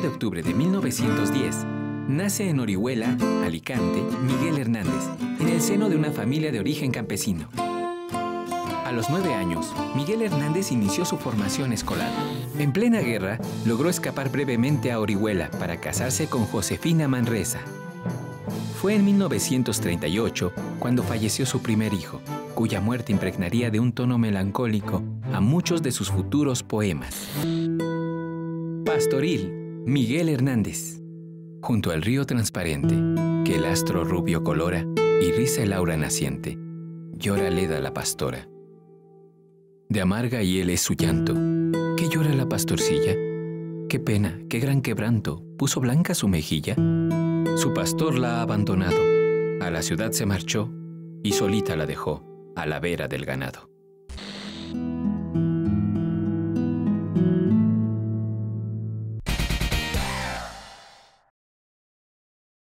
de octubre de 1910, nace en Orihuela, Alicante, Miguel Hernández, en el seno de una familia de origen campesino. A los nueve años, Miguel Hernández inició su formación escolar. En plena guerra, logró escapar brevemente a Orihuela para casarse con Josefina Manresa. Fue en 1938 cuando falleció su primer hijo, cuya muerte impregnaría de un tono melancólico a muchos de sus futuros poemas. Pastoril, Miguel Hernández. Junto al río transparente, que el astro rubio colora y risa el aura naciente, llora Leda la pastora. De amarga hiel es su llanto. ¿Qué llora la pastorcilla? Qué pena, qué gran quebranto, puso blanca su mejilla. Su pastor la ha abandonado, a la ciudad se marchó y solita la dejó a la vera del ganado.